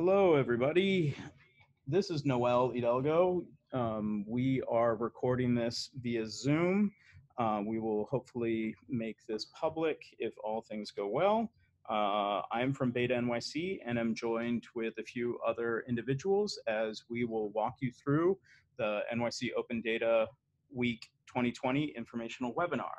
Hello, everybody. This is Noel Hidalgo. Um, we are recording this via Zoom. Uh, we will hopefully make this public if all things go well. Uh, I'm from Beta NYC and I'm joined with a few other individuals as we will walk you through the NYC Open Data Week 2020 informational webinar.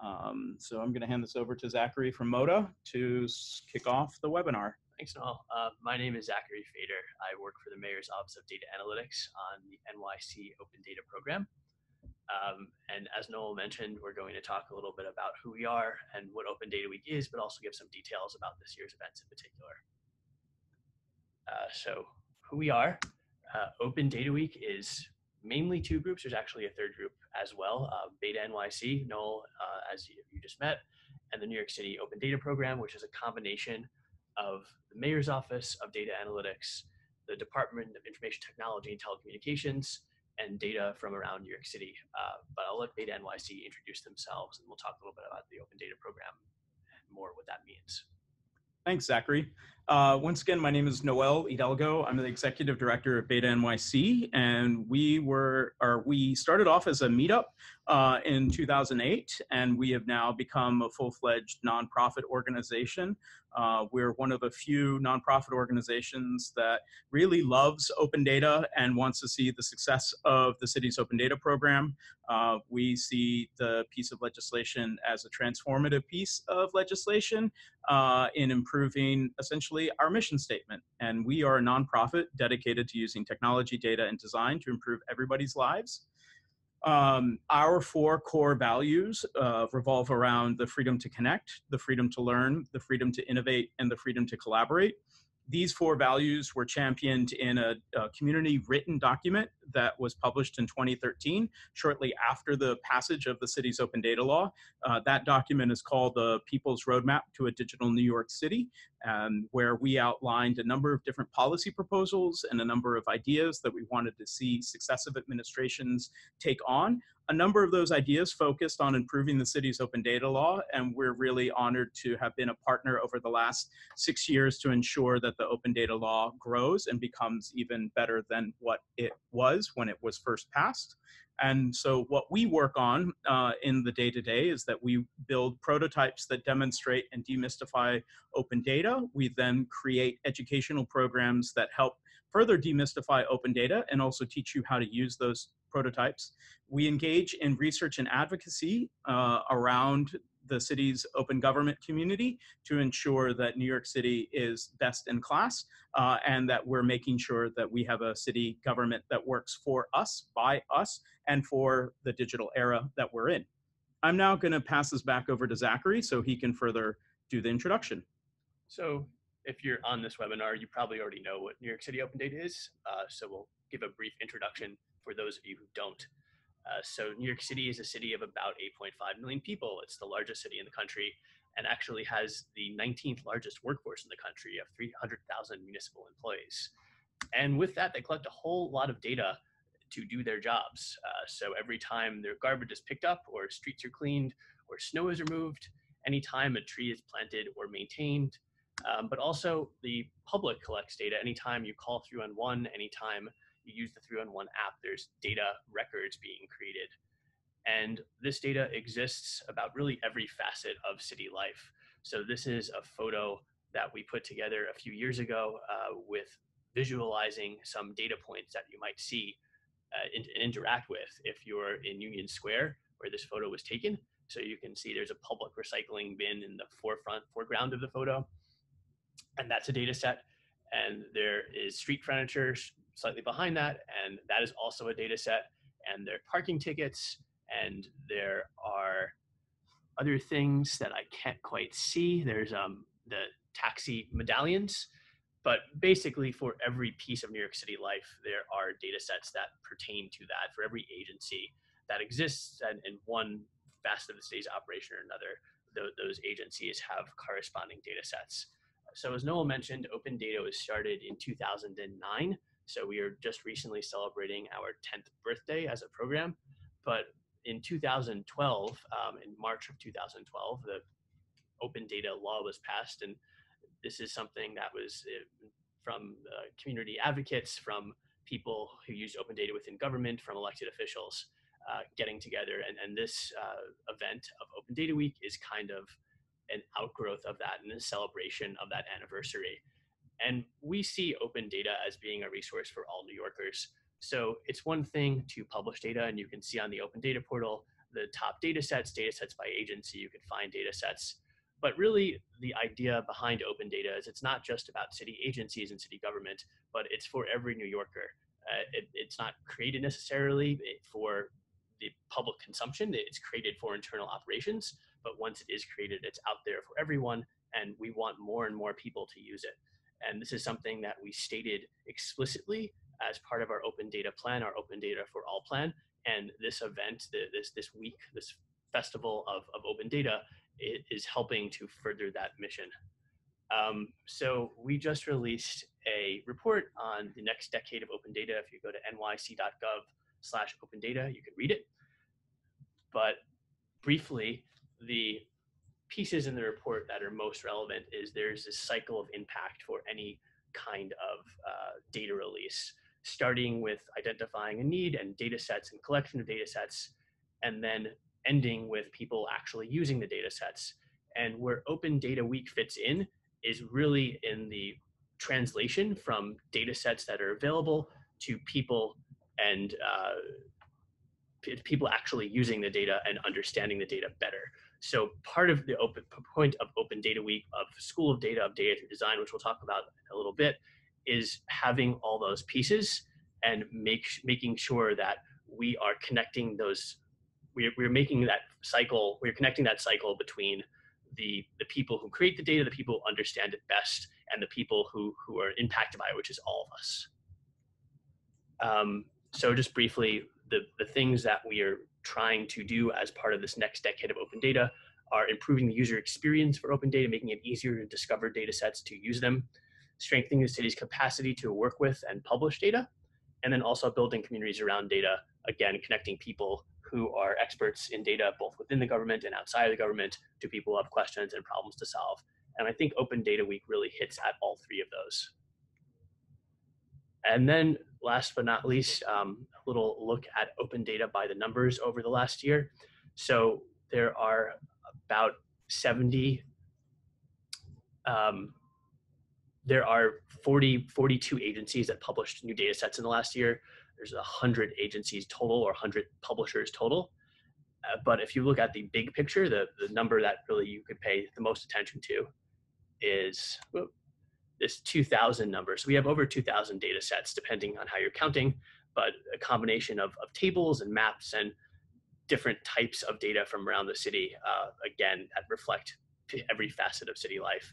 Um, so I'm going to hand this over to Zachary from MODA to kick off the webinar. Thanks, Noel. Uh, my name is Zachary Feder. I work for the Mayor's Office of Data Analytics on the NYC Open Data Program. Um, and as Noel mentioned, we're going to talk a little bit about who we are and what Open Data Week is, but also give some details about this year's events in particular. Uh, so who we are, uh, Open Data Week is mainly two groups. There's actually a third group as well, uh, Beta NYC, Noel, as you, you just met, and the New York City Open Data Program, which is a combination of the Mayor's Office of Data Analytics, the Department of Information Technology and Telecommunications, and data from around New York City. Uh, but I'll let Beta NYC introduce themselves and we'll talk a little bit about the Open Data Program and more what that means. Thanks, Zachary. Uh, once again, my name is Noel Hidalgo. I'm the executive director of Beta NYC, and we were, or we started off as a meetup uh, in 2008, and we have now become a full-fledged nonprofit organization. Uh, we're one of the few nonprofit organizations that really loves open data and wants to see the success of the city's open data program. Uh, we see the piece of legislation as a transformative piece of legislation uh, in improving essentially our mission statement. And we are a nonprofit dedicated to using technology, data, and design to improve everybody's lives. Um, our four core values uh, revolve around the freedom to connect, the freedom to learn, the freedom to innovate, and the freedom to collaborate. These four values were championed in a, a community written document that was published in 2013, shortly after the passage of the city's open data law. Uh, that document is called the People's Roadmap to a Digital New York City, um, where we outlined a number of different policy proposals and a number of ideas that we wanted to see successive administrations take on. A number of those ideas focused on improving the city's open data law, and we're really honored to have been a partner over the last six years to ensure that the open data law grows and becomes even better than what it was when it was first passed. And so what we work on uh, in the day-to-day is that we build prototypes that demonstrate and demystify open data. We then create educational programs that help further demystify open data and also teach you how to use those prototypes. We engage in research and advocacy uh, around the city's open government community to ensure that New York City is best in class uh, and that we're making sure that we have a city government that works for us, by us, and for the digital era that we're in. I'm now going to pass this back over to Zachary so he can further do the introduction. So if you're on this webinar, you probably already know what New York City Open Data is. Uh, so we'll give a brief introduction for those of you who don't. Uh, so New York City is a city of about 8.5 million people. It's the largest city in the country and actually has the 19th largest workforce in the country of 300,000 municipal employees. And with that, they collect a whole lot of data to do their jobs. Uh, so every time their garbage is picked up or streets are cleaned or snow is removed, anytime a tree is planted or maintained, um, but also the public collects data anytime you call 311, anytime you use the 311 app, there's data records being created. And this data exists about really every facet of city life. So this is a photo that we put together a few years ago uh, with visualizing some data points that you might see uh, and, and interact with if you're in Union Square where this photo was taken. So you can see there's a public recycling bin in the forefront, foreground of the photo. And that's a data set. And there is street furniture slightly behind that, and that is also a data set. And there are parking tickets, and there are other things that I can't quite see. There's um, the taxi medallions, but basically for every piece of New York City life, there are data sets that pertain to that for every agency that exists and in one facet of the city's operation or another, th those agencies have corresponding data sets. So as Noel mentioned, Open Data was started in 2009 so we are just recently celebrating our 10th birthday as a program. But in 2012, um, in March of 2012, the open data law was passed. And this is something that was uh, from uh, community advocates, from people who use open data within government, from elected officials uh, getting together. And, and this uh, event of Open Data Week is kind of an outgrowth of that and a celebration of that anniversary. And we see open data as being a resource for all New Yorkers. So it's one thing to publish data, and you can see on the Open Data Portal the top data sets, data sets by agency, you can find data sets. But really, the idea behind open data is it's not just about city agencies and city government, but it's for every New Yorker. Uh, it, it's not created necessarily for the public consumption, it's created for internal operations. But once it is created, it's out there for everyone, and we want more and more people to use it. And this is something that we stated explicitly as part of our open data plan, our open data for all plan. And this event, this this week, this festival of, of open data is helping to further that mission. Um, so we just released a report on the next decade of open data. If you go to nyc.gov slash open data, you can read it. But briefly, the pieces in the report that are most relevant is there's a cycle of impact for any kind of uh, data release, starting with identifying a need and data sets and collection of data sets, and then ending with people actually using the data sets. And where Open Data Week fits in is really in the translation from data sets that are available to people and uh, people actually using the data and understanding the data better. So part of the open point of Open Data Week, of School of Data, of Data through Design, which we'll talk about a little bit, is having all those pieces and make making sure that we are connecting those. We're, we're making that cycle. We're connecting that cycle between the the people who create the data, the people who understand it best, and the people who who are impacted by it, which is all of us. Um, so just briefly, the the things that we are trying to do as part of this next decade of open data are improving the user experience for open data, making it easier to discover data sets to use them, strengthening the city's capacity to work with and publish data, and then also building communities around data, again, connecting people who are experts in data, both within the government and outside of the government, to people who have questions and problems to solve. And I think Open Data Week really hits at all three of those. And then last but not least, um, a little look at open data by the numbers over the last year. So there are about 70, um, there are 40, 42 agencies that published new data sets in the last year. There's 100 agencies total or 100 publishers total. Uh, but if you look at the big picture, the, the number that really you could pay the most attention to is whoop, this 2000 number. So we have over 2000 data sets, depending on how you're counting, but a combination of, of tables and maps and different types of data from around the city, uh, again, that reflect every facet of city life.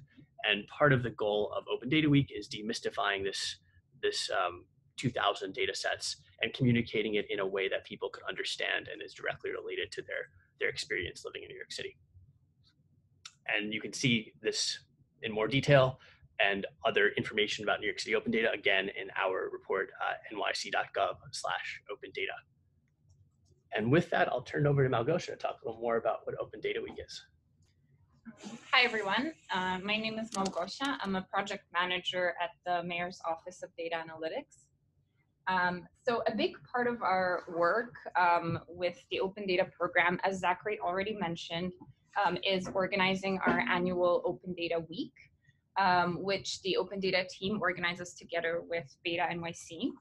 And part of the goal of Open Data Week is demystifying this, this um, 2000 data sets and communicating it in a way that people can understand and is directly related to their, their experience living in New York City. And you can see this in more detail and other information about New York City Open Data, again, in our report, uh, nyc.gov slash open data. And with that, I'll turn it over to Malgosia to talk a little more about what Open Data Week is. Hi, everyone. Uh, my name is Malgosia. I'm a project manager at the Mayor's Office of Data Analytics. Um, so a big part of our work um, with the Open Data Program, as Zachary already mentioned, um, is organizing our annual Open Data Week um, which the Open Data team organizes together with Beta NYC.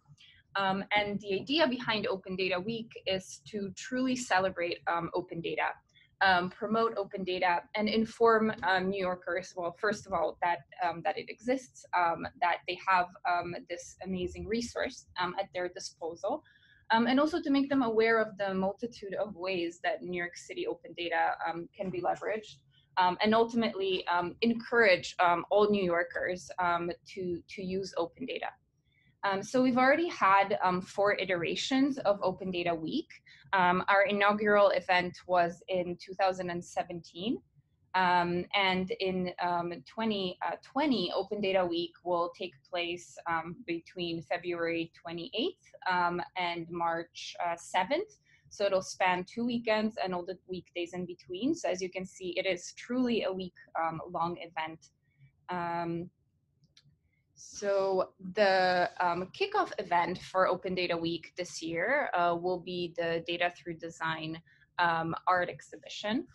Um, and the idea behind Open Data Week is to truly celebrate um, open data, um, promote open data, and inform um, New Yorkers, well, first of all, that, um, that it exists, that they have this amazing resource at their disposal, and also to make them aware of the multitude of ways that New York City open data can be leveraged um, and ultimately um, encourage um, all New Yorkers um, to, to use open data. Um, so we've already had um, four iterations of Open Data Week. our inaugural event was in 2017. and in 2020, uh, Open Data Week will take place between February 28th and March uh, 7th. So it'll span two weekends and all the weekdays in between. So as you can see, it is truly a week um, long event. Um, So the um, kickoff event for Open Data Week this year uh, will be the Data Through Design um, art exhibition.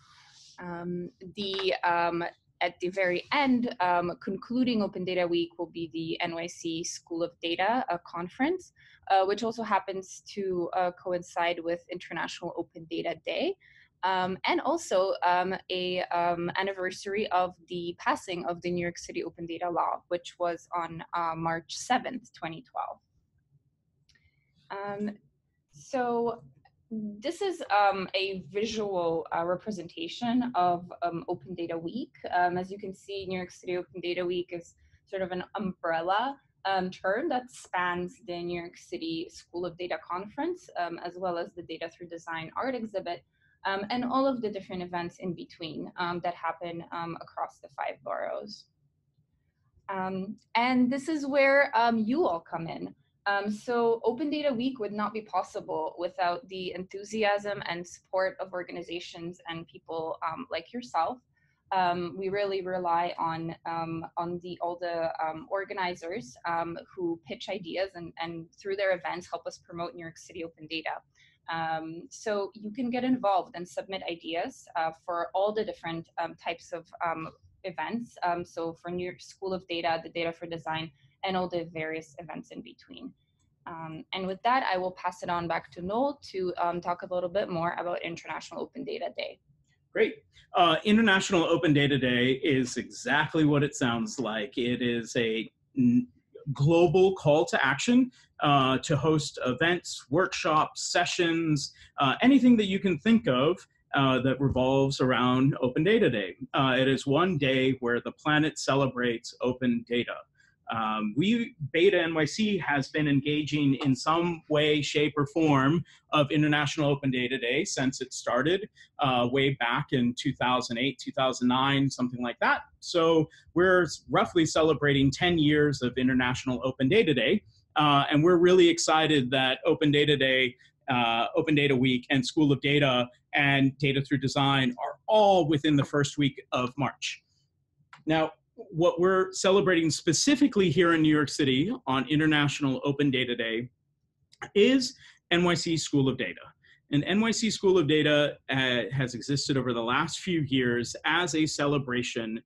Um, the um, at the very end, um, concluding Open Data Week will be the NYC School of Data uh, conference, uh, which also happens to uh, coincide with International Open Data Day. Um, and also um, a um, anniversary of the passing of the New York City Open Data Law, which was on uh, March 7th, 2012. Um, so this is um, a visual uh, representation of um, Open Data Week. as you can see, New York City Open Data Week is sort of an umbrella um, term that spans the New York City School of Data Conference, um, as well as the Data Through Design art exhibit, um, and all of the different events in between um, that happen um, across the five boroughs. Um, and this is where um, you all come in. Um, so Open Data Week would not be possible without the enthusiasm and support of organizations and people like yourself. we really rely on on the all the organizers who pitch ideas and, and through their events help us promote New York City Open Data. Um, so you can get involved and submit ideas uh, for all the different um, types of um, events. Um, so for New York School of Data, the Data for Design, and all the various events in between. Um, and with that, I will pass it on back to Noel to um, talk a little bit more about International Open Data Day. Great. Uh, International Open Data Day is exactly what it sounds like. It is a global call to action uh, to host events, workshops, sessions, uh, anything that you can think of uh, that revolves around Open Data Day. Uh, it is one day where the planet celebrates open data. Um, we, Beta NYC, has been engaging in some way, shape, or form of International Open Data Day since it started uh, way back in 2008, 2009, something like that. So we're roughly celebrating 10 years of International Open Data Day. Uh, and we're really excited that Open Data Day, uh, Open Data Week, and School of Data and Data Through Design are all within the first week of March. Now, what we're celebrating specifically here in New York City on International Open Data Day is NYC School of Data. And NYC School of Data uh, has existed over the last few years as a celebration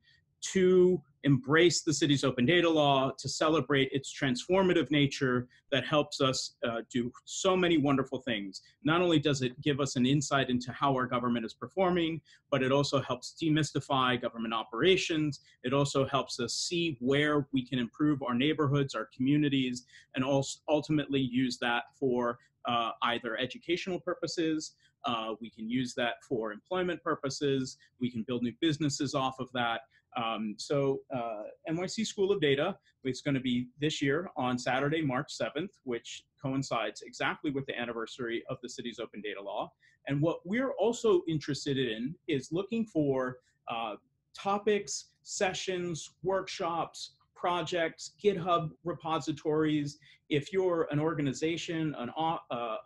to embrace the city's open data law, to celebrate its transformative nature that helps us uh, do so many wonderful things. Not only does it give us an insight into how our government is performing, but it also helps demystify government operations. It also helps us see where we can improve our neighborhoods, our communities, and also ultimately use that for uh, either educational purposes, uh, we can use that for employment purposes, we can build new businesses off of that. Um, so uh, NYC School of Data is going to be this year on Saturday, March 7th, which coincides exactly with the anniversary of the city's open data law. And what we're also interested in is looking for uh, topics, sessions, workshops, projects, GitHub repositories. If you're an organization, an, uh,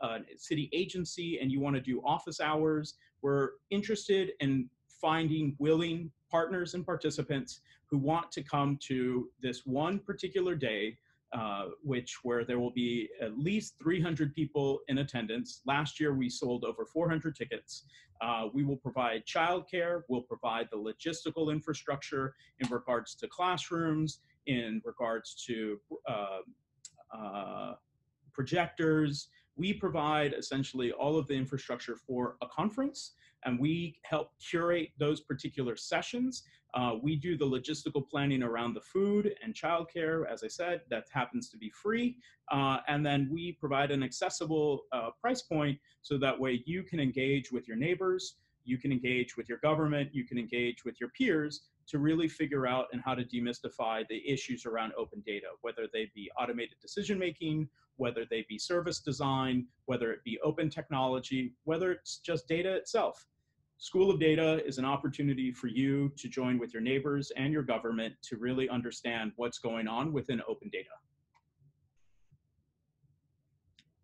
a city agency, and you want to do office hours, we're interested in finding willing partners and participants who want to come to this one particular day, uh, which where there will be at least 300 people in attendance. Last year, we sold over 400 tickets. Uh, we will provide childcare, we'll provide the logistical infrastructure in regards to classrooms, in regards to uh, uh projectors. We provide essentially all of the infrastructure for a conference and we help curate those particular sessions. Uh, we do the logistical planning around the food and childcare, as I said, that happens to be free. Uh, and then we provide an accessible uh, price point so that way you can engage with your neighbors, you can engage with your government, you can engage with your peers to really figure out and how to demystify the issues around open data, whether they be automated decision making, whether they be service design, whether it be open technology, whether it's just data itself. School of Data is an opportunity for you to join with your neighbors and your government to really understand what's going on within open data.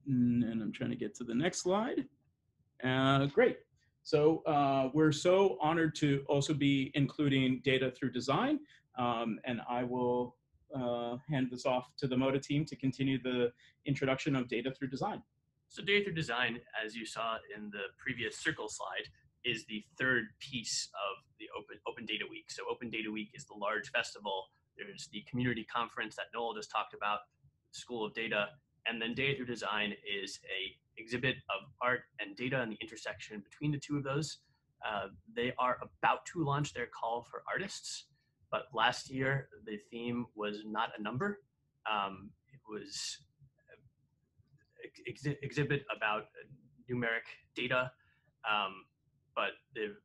And I'm trying to get to the next slide. Uh, great. So uh, we're so honored to also be including data through design. Um, and I will uh, hand this off to the MODA team to continue the introduction of data through design. So data through design, as you saw in the previous circle slide, is the third piece of the Open, Open Data Week. So Open Data Week is the large festival. There's the community conference that Noel just talked about, School of Data, and then Data Through Design is a exhibit of art and data and the intersection between the two of those. Uh, they are about to launch their call for artists, but last year the theme was not a number. Um, it was ex exhibit about numeric data, um, but the,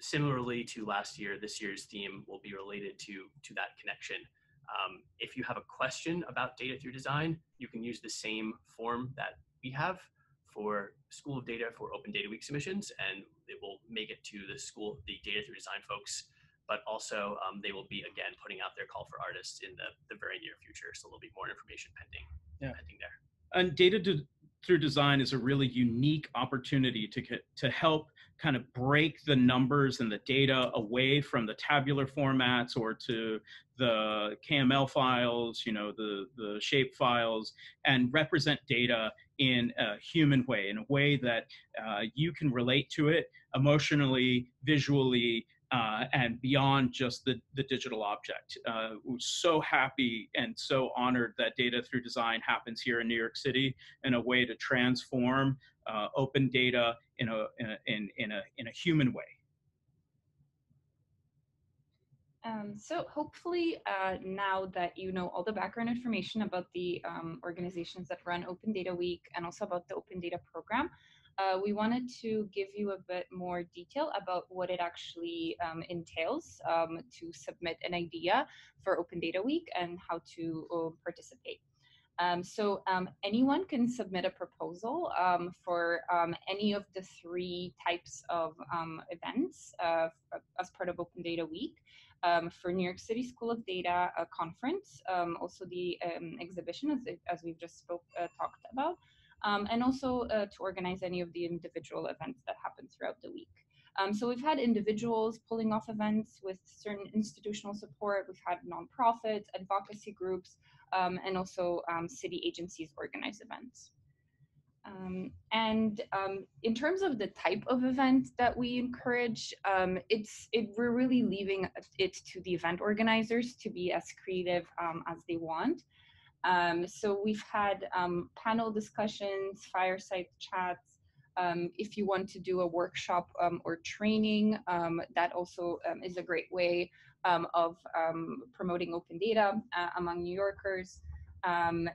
similarly to last year, this year's theme will be related to, to that connection. Um, if you have a question about data through design, you can use the same form that we have for School of Data for Open Data Week submissions, and it will make it to the school, the data through design folks. But also, um, they will be again putting out their call for artists in the, the very near future. So there'll be more information pending, yeah. pending there. And data through design is a really unique opportunity to to help kind of break the numbers and the data away from the tabular formats or to the KML files, you know, the the shape files, and represent data in a human way, in a way that uh, you can relate to it emotionally, visually, uh, and beyond just the, the digital object. Uh, we're so happy and so honored that data through design happens here in New York City in a way to transform uh, open data in a, in a, in, a, in a human way. Um, so hopefully uh, now that you know all the background information about the um, organizations that run Open Data Week and also about the Open Data Program, uh, we wanted to give you a bit more detail about what it actually um, entails um, to submit an idea for Open Data Week and how to uh, participate. Um, so um, anyone can submit a proposal um, for um, any of the three types of um, events uh, as part of Open Data Week. Um, for New York City School of Data a conference, also the exhibition as, as we've just spoke, uh, talked about, and also uh, to organize any of the individual events that happen throughout the week. Um, so we've had individuals pulling off events with certain institutional support. We've had nonprofits, advocacy groups, um, and also um, city agencies organize events. Um, and um, in terms of the type of event that we encourage, um, it's it, we're really leaving it to the event organizers to be as creative um, as they want. So we've had panel discussions, fireside chats, um, if you want to do a workshop um, or training, um, that also is a great way um, of um, promoting open data uh, among New Yorkers. Um,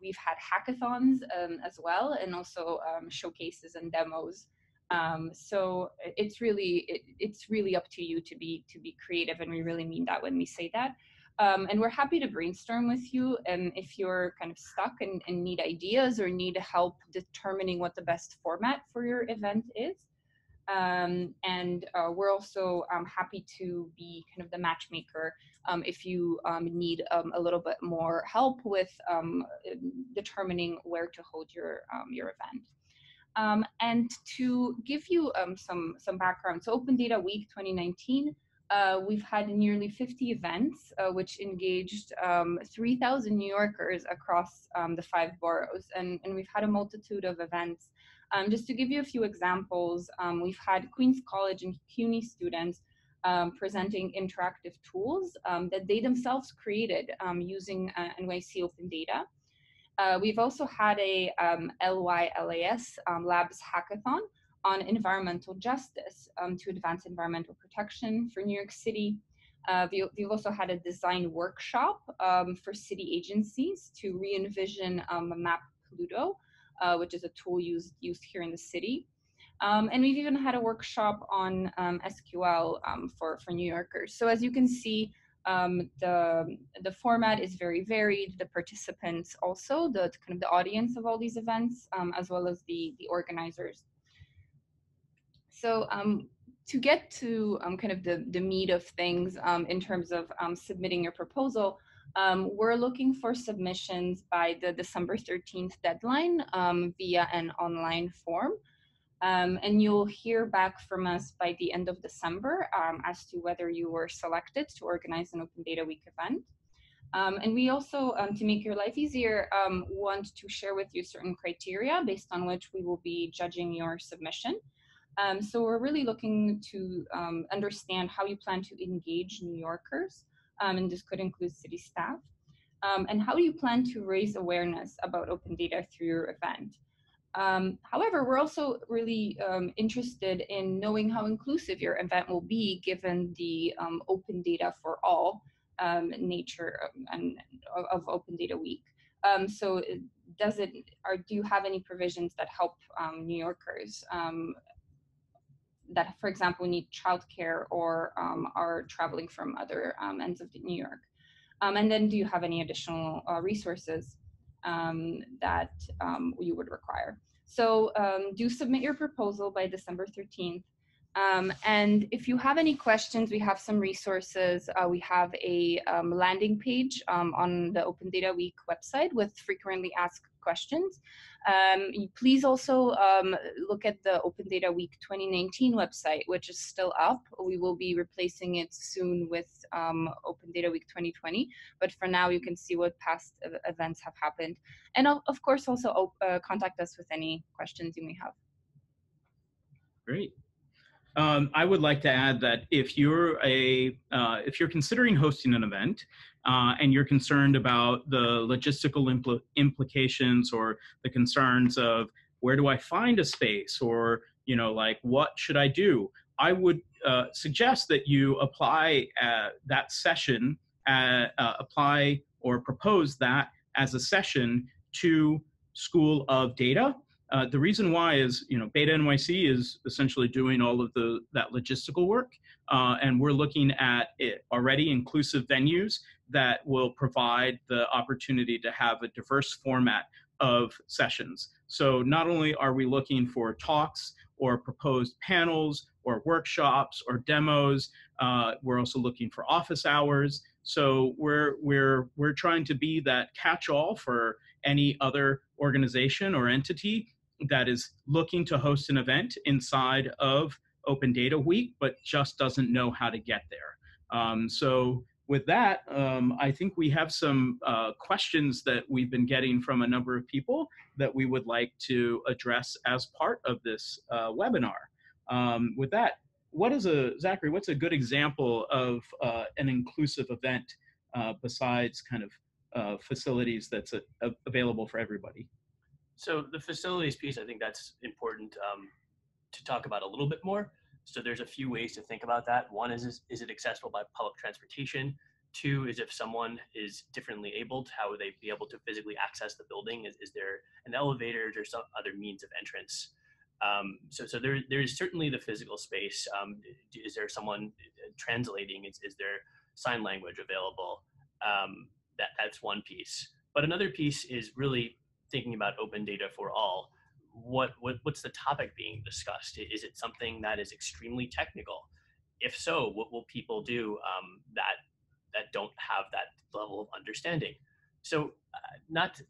we've had hackathons um, as well, and also um, showcases and demos. Um, so it's really it, it's really up to you to be to be creative, and we really mean that when we say that. Um, and we're happy to brainstorm with you. And if you're kind of stuck and, and, need ideas or need help determining what the best format for your event is, um, and uh, we're also um, happy to be kind of the matchmaker um, if you um, need um, a little bit more help with um, determining where to hold your your event. and to give you some some background, so Open Data Week 2019. Uh, we've had nearly 50 events, uh, which engaged 3,000 New Yorkers across the five boroughs, and, and we've had a multitude of events um, just to give you a few examples, um, we've had Queens College and CUNY students um, presenting interactive tools um, that they themselves created um, using uh, NYC Open Data. Uh, we've also had a um, LYLAS Labs hackathon on environmental justice to advance environmental protection for New York City. Uh, we, have also had a design workshop for city agencies to re-envision Map Pluto, uh, which is a tool used, used here in the city. Um, and we've even had a workshop on um, SQL um, for, for New Yorkers. So as you can see, um, the, the format is very varied, the participants also, the kind of the audience of all these events, um, as well as the, the organizers. So um, to get to kind of the, the meat of things in terms of submitting your proposal, um, we're looking for submissions by the December 13th deadline um, via an online form. Um, and you'll hear back from us by the end of December um, as to whether you were selected to organize an Open Data Week event. Um, and we also, um, to make your life easier, um, want to share with you certain criteria based on which we will be judging your submission. Um, so we're really looking to um, understand how you plan to engage New Yorkers, um, and this could include city staff. and how do you plan to raise awareness about open data through your event? Um, however, we're also really um, interested in knowing how inclusive your event will be given the um, open data for all um, nature and, of, of, Open Data Week. Um, so does it, or do you have any provisions that help um, New Yorkers that, for example, need childcare or are traveling from other ends of New York? and then do you have any additional uh, resources um, that um, you would require. So um, do submit your proposal by December 13th. Um, and if you have any questions, we have some resources. Uh, we have a um, landing page um, on the Open Data Week website with frequently asked questions. Um, please also um, look at the Open Data Week 2019 website, which is still up. We will be replacing it soon with um, Open Data Week 2020. But for now, you can see what past events have happened. And of course, also uh, contact us with any questions you may have. Great. Um, I would like to add that if you're a uh, if you're considering hosting an event uh, and you're concerned about the logistical impl- implications or the concerns of where do I find a space or you know like what should I do, I would uh, suggest that you apply uh, that session, uh, uh, apply or propose that as a session to School of Data uh, the reason why is, you know, Beta NYC is essentially doing all of the that logistical work, uh, and we're looking at already inclusive venues that will provide the opportunity to have a diverse format of sessions. So not only are we looking for talks or proposed panels or workshops or demos, uh, we're also looking for office hours. So we're we're we're trying to be that catch-all for any other organization or entity that is looking to host an event inside of Open Data Week, but just doesn't know how to get there. Um, so with that, um, I think we have some uh, questions that we've been getting from a number of people that we would like to address as part of this uh, webinar. Um, with that, what is a, Zachary, what's a good example of uh, an inclusive event uh, besides kind of uh, facilities that's a, a, available for everybody? So the facilities piece, I think that's important um, to talk about a little bit more. So there's a few ways to think about that. One is, is, it accessible by public transportation? Two is if someone is differently abled, how would they be able to physically access the building? Is, is there an elevator or some other means of entrance? Um, so, so there, there is certainly the physical space. Um, is there someone uh, translating? Is, is there sign language available? Um, that, that's one piece. But another piece is really thinking about open data for all, what, what what's the topic being discussed? Is it something that is extremely technical? If so, what will people do um, that that don't have that level of understanding? So, uh, not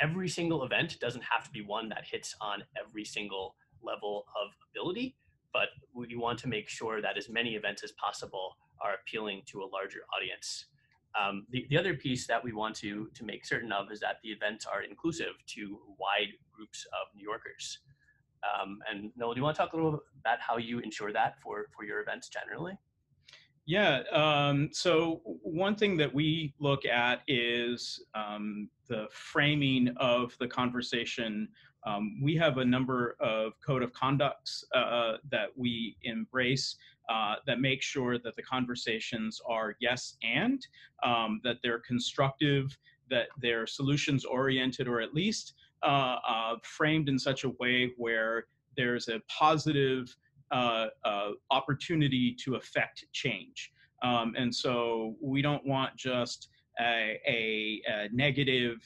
every single event doesn't have to be one that hits on every single level of ability, but we want to make sure that as many events as possible are appealing to a larger audience. Um, the, the other piece that we want to, to make certain of is that the events are inclusive to wide groups of New Yorkers. Um, and Noel, do you want to talk a little about how you ensure that for, for your events generally? Yeah, um, so one thing that we look at is um, the framing of the conversation. Um, we have a number of code of conducts uh, that we embrace uh, that make sure that the conversations are yes and, um, that they're constructive, that they're solutions oriented, or at least uh, uh, framed in such a way where there's a positive uh, uh, opportunity to affect change. Um, and so we don't want just a, a, a negative,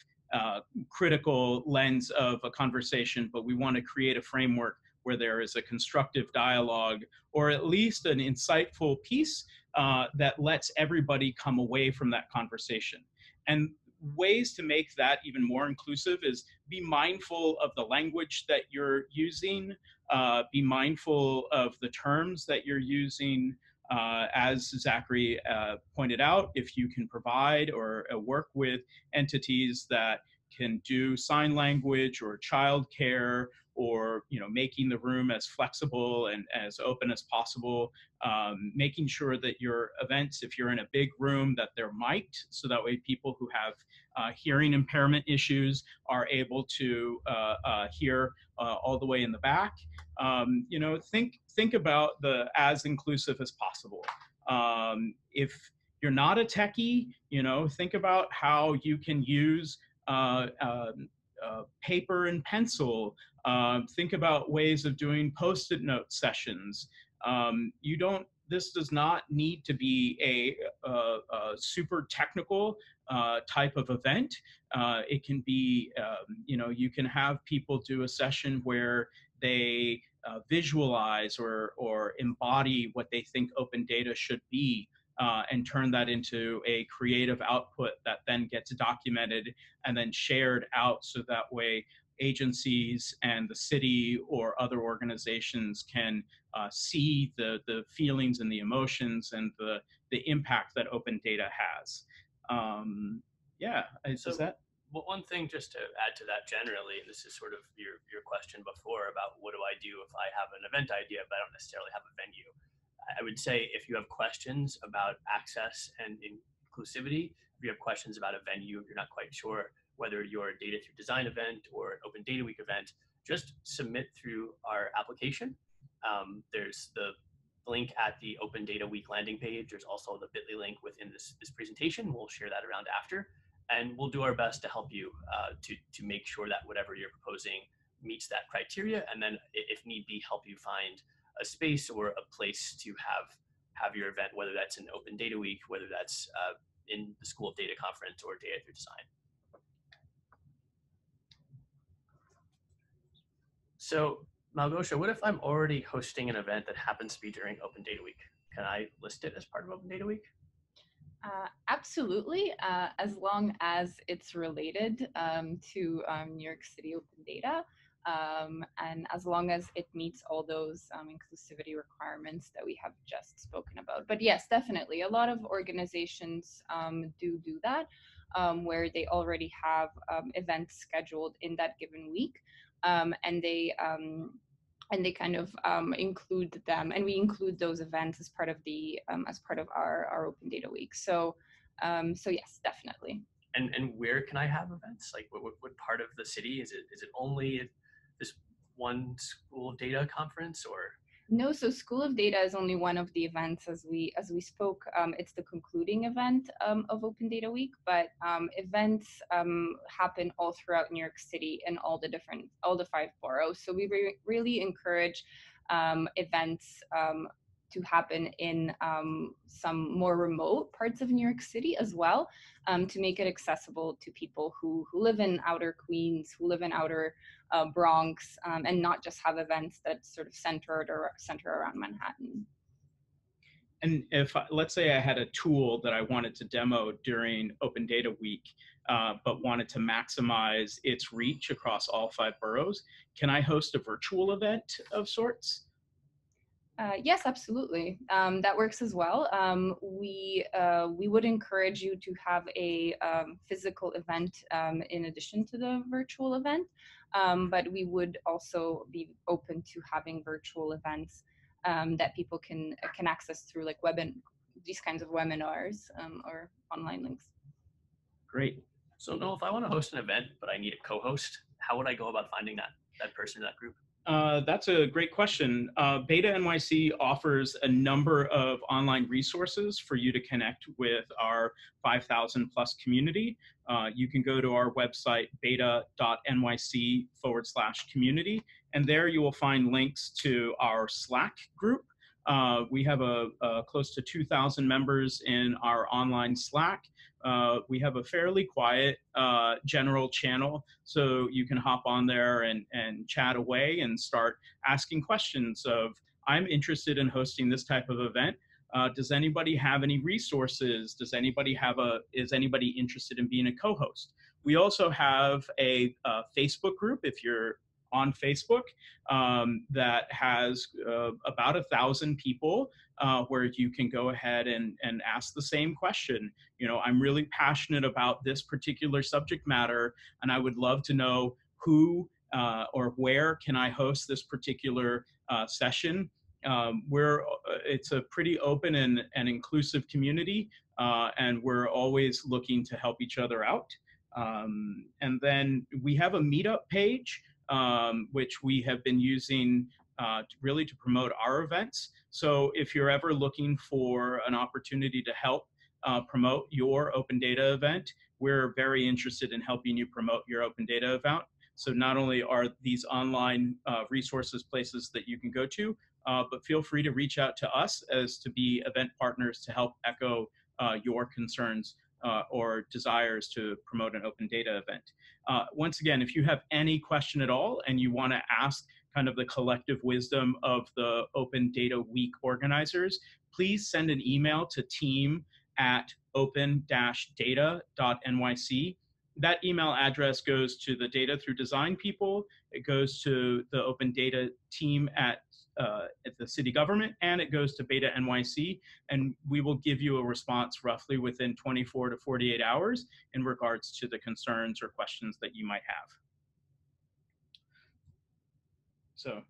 critical lens of a conversation, but we want to create a framework where there is a constructive dialogue or at least an insightful piece uh, that lets everybody come away from that conversation. And ways to make that even more inclusive is be mindful of the language that you're using, uh, be mindful of the terms that you're using. Uh, as Zachary uh, pointed out, if you can provide or uh, work with entities that can do sign language or childcare or you know making the room as flexible and as open as possible um, making sure that your events if you're in a big room that they're mic'd so that way people who have uh, hearing impairment issues are able to uh, uh, hear uh, all the way in the back. Um, you know think think about the as inclusive as possible. Um, if you're not a techie you know think about how you can use uh, um, uh, paper and pencil. Um, think about ways of doing post-it note sessions. Um, you don't. This does not need to be a, a, a super technical uh, type of event. Uh, it can be, um, you know, you can have people do a session where they uh, visualize or or embody what they think open data should be uh, and turn that into a creative output that then gets documented and then shared out so that way agencies and the city or other organizations can uh, see the, the feelings and the emotions and the, the impact that open data has. Um, yeah, is, So- is that? Well, one thing just to add to that generally, and this is sort of your, your question before about what do I do if I have an event idea, but I don't necessarily have a venue. I would say if you have questions about access and inclusivity, if you have questions about a venue, if you're not quite sure whether you're a data through design event or an open data week event, just submit through our application. Um, there's the link at the open data week landing page. There's also the bit.ly link within this, this presentation. We'll share that around after and we'll do our best to help you uh, to, to make sure that whatever you're proposing meets that criteria and then if need be help you find a space or a place to have have your event whether that's an open data week whether that's uh, in the school of data conference or data through design. So Malgosia what if i'm already hosting an event that happens to be during open data week? Can i list it as part of open data week? Uh, absolutely, uh, as long as it's related um, to um, New York City Open Data, um, and as long as it meets all those um, inclusivity requirements that we have just spoken about. But yes, definitely, a lot of organizations um, do do that, um, where they already have um, events scheduled in that given week, um, and they and they kind of include them, and we include those events as part of the as part of our our Open Data Week. So, so yes, definitely. and and where can I have events? Like, what, what, what part of the city is it? Is it only this one school data conference, or No, so School of Data is only one of the events as we as we spoke. Um, it's the concluding event um, of Open Data Week, but um, events um, happen all throughout New York City in all the different all the five boroughs. So we re- really encourage um, events um, to happen in um, some more remote parts of New York City as well, um, to make it accessible to people who who live in outer Queens, who live in outer uh, Bronx, um, and not just have events that sort of centered or center around Manhattan. And if, let's say I had a tool that I wanted to demo during Open Data Week, uh, but wanted to maximize its reach across all five boroughs, can I host a virtual event of sorts? Uh, yes, absolutely. Um, that works as well. Um, we uh, we would encourage you to have a um, physical event um, in addition to the virtual event, um, but we would also be open to having virtual events um, that people can can access through like webin these kinds of webinars or online links. Great. so? No, if I want to host an event, but I need a co-host, how would I go about finding that that person in that group? Uh, that's a great question. Uh, Beta NYC offers a number of online resources for you to connect with our 5,000 plus community. Uh, you can go to our website, beta.nyc forward slash community, and there you will find links to our Slack group. Uh, we have a, a close to 2,000 members in our online Slack. Uh, we have a fairly quiet uh, general channel, so you can hop on there and, and chat away and start asking questions of, I'm interested in hosting this type of event. Uh, does anybody have any resources? Does anybody have a, is anybody interested in being a co-host? We also have a, uh Facebook group if you're on Facebook um, that has uh, about a thousand people uh, where you can go ahead and, and ask the same question. You know, I'm really passionate about this particular subject matter, and I would love to know who uh, or where can I host this particular uh, session. Um, we're uh, it's a pretty open and, and inclusive community, uh, and we're always looking to help each other out. Um, and then we have a meetup page, um, which we have been using uh, really to promote our events. So if you're ever looking for an opportunity to help uh, promote your open data event, we're very interested in helping you promote your open data event. So not only are these online uh, resources places that you can go to, uh, but feel free to reach out to us as to be event partners to help echo uh, your concerns uh, or desires to promote an open data event. Uh, once again, if you have any question at all and you want to ask kind of the collective wisdom of the Open Data Week organizers, please send an email to team at open-data.nyc. That email address goes to the Data Through Design people. It goes to the Open Data team at uh, at the city government and it goes to Beta NYC. And we will give you a response roughly within 24 to 48 hours in regards to the concerns or questions that you might have. So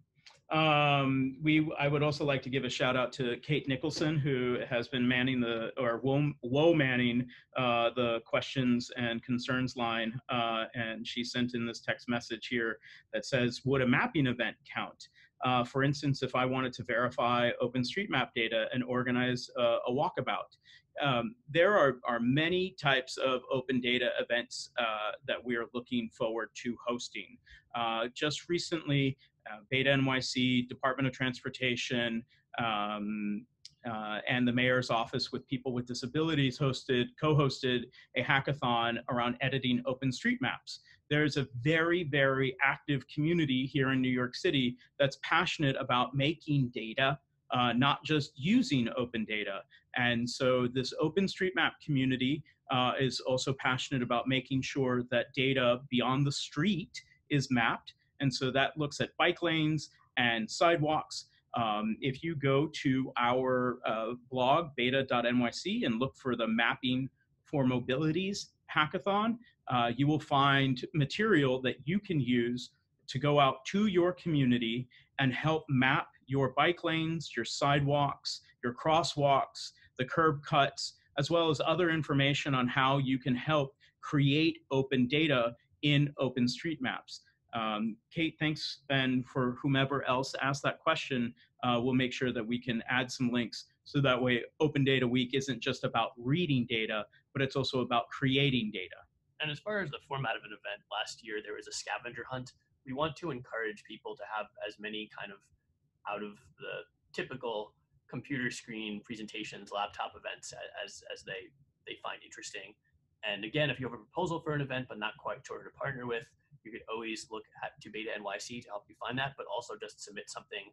um, we, I would also like to give a shout out to Kate Nicholson, who has been manning the, or woe, woe manning uh, the questions and concerns line. Uh, and she sent in this text message here that says, would a mapping event count? Uh, for instance, if I wanted to verify OpenStreetMap data and organize a walkabout, um, there are, are many types of open data events uh, that we are looking forward to hosting. Uh, just recently, uh, Beta NYC, Department of Transportation, um, uh, and the mayor's office with people with disabilities hosted, co-hosted a hackathon around editing OpenStreetMaps. There's a very, very active community here in New York City that's passionate about making data, uh, not just using open data. And so this OpenStreetMap community uh, is also passionate about making sure that data beyond the street is mapped. And so that looks at bike lanes and sidewalks um, if you go to our uh, blog, beta.nyc, and look for the Mapping for Mobilities hackathon, uh, you will find material that you can use to go out to your community and help map your bike lanes, your sidewalks, your crosswalks, the curb cuts, as well as other information on how you can help create open data in OpenStreetMaps. Um, Kate, thanks, and for whomever else asked that question, uh, we'll make sure that we can add some links so that way Open Data Week isn't just about reading data, but it's also about creating data. And as far as the format of an event, last year there was a scavenger hunt. We want to encourage people to have as many kind of out of the typical computer screen presentations, laptop events as, as they, they find interesting. And again, if you have a proposal for an event but not quite sure who to partner with, you could always look at to Beta NYC to help you find that, but also just submit something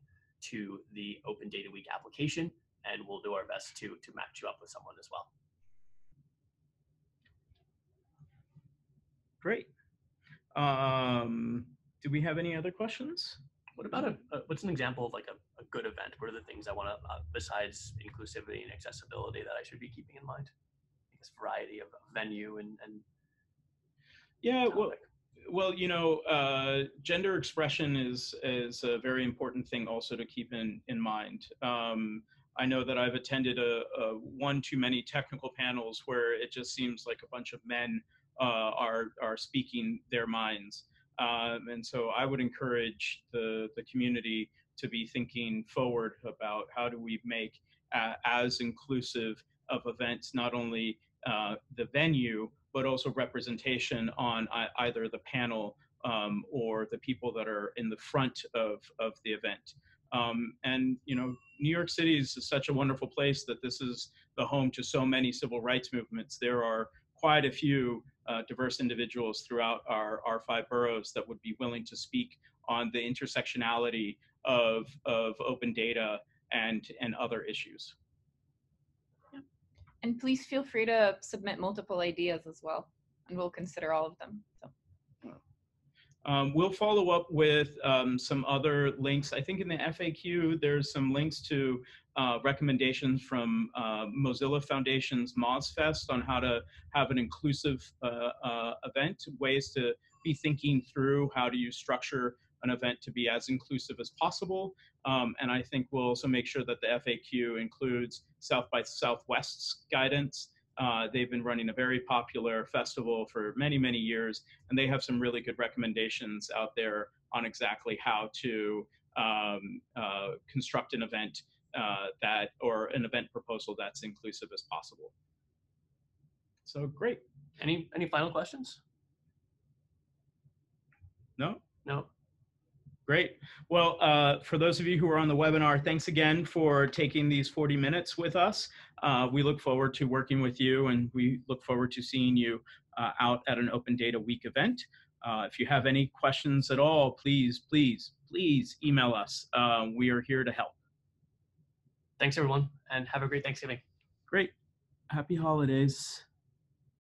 to the Open Data Week application, and we'll do our best to, to match you up with someone as well. Great. Um, do we have any other questions? What about a, a what's an example of like a, a good event? What are the things I want to, uh, besides inclusivity and accessibility, that I should be keeping in mind? This variety of venue and, and yeah, well, well, you know, uh, gender expression is is a very important thing also to keep in in mind. Um, I know that I've attended a, a, one too many technical panels where it just seems like a bunch of men are are speaking their minds, um, and so I would encourage the the community to be thinking forward about how do we make uh, as inclusive of events not only uh, the venue but also representation on either the panel um, or the people that are in the front of, of the event. Um, and, you know, New York City is such a wonderful place that this is the home to so many civil rights movements. There are quite a few uh, diverse individuals throughout our, our five boroughs that would be willing to speak on the intersectionality of, of open data and, and other issues. And please feel free to submit multiple ideas as well, and we'll consider all of them. So. Um, we'll follow up with um, some other links. I think in the FAQ, there's some links to uh, recommendations from uh, Mozilla Foundation's MozFest on how to have an inclusive uh, uh, event, ways to be thinking through how do you structure an event to be as inclusive as possible. Um, and I think we'll also make sure that the FAQ includes South by Southwest's guidance uh, they've been running a very popular festival for many, many years, and they have some really good recommendations out there on exactly how to um, uh, construct an event uh, that, or an event proposal that's inclusive as possible. So great. Any any final questions? No? No. Great. Well, uh, for those of you who are on the webinar, thanks again for taking these 40 minutes with us. Uh, we look forward to working with you and we look forward to seeing you uh, out at an Open Data Week event. Uh, if you have any questions at all, please, please, please email us. Uh, we are here to help. Thanks everyone and have a great Thanksgiving. Great. Happy holidays.